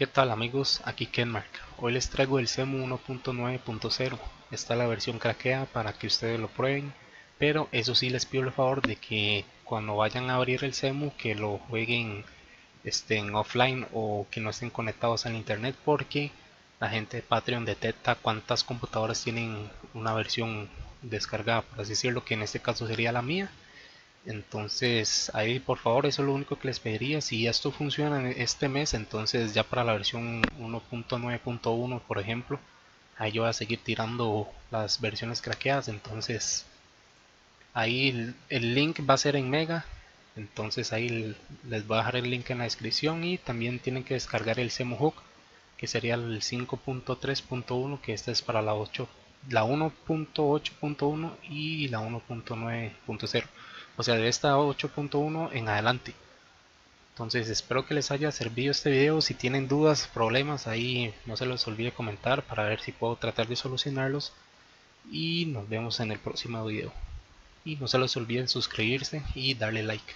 ¿Qué tal amigos? Aquí Kenmark. Hoy les traigo el CEMU 1.9.0. Está la versión craqueada para que ustedes lo prueben. Pero eso sí les pido el favor de que cuando vayan a abrir el CEMU que lo jueguen estén offline o que no estén conectados al internet porque la gente de Patreon detecta cuántas computadoras tienen una versión descargada, por así decirlo, que en este caso sería la mía entonces ahí por favor eso es lo único que les pediría. Si esto funciona este mes entonces ya para la versión 1.9.1 por ejemplo ahí yo voy a seguir tirando las versiones craqueadas. Entonces ahí el, link va a ser en mega. Entonces ahí les voy a dejar el link en la descripción. Y también tienen que descargar el Semohook que sería el 5.3.1 que este es para la 8 la 1.8.1 y la 1.9.0 o sea de esta 8.1 en adelante. Entonces espero que les haya servido este video. Si tienen dudas problemas ahí no se les olvide comentar para ver si puedo tratar de solucionarlos. Y nos vemos en el próximo video. Y no se les olvide suscribirse y darle like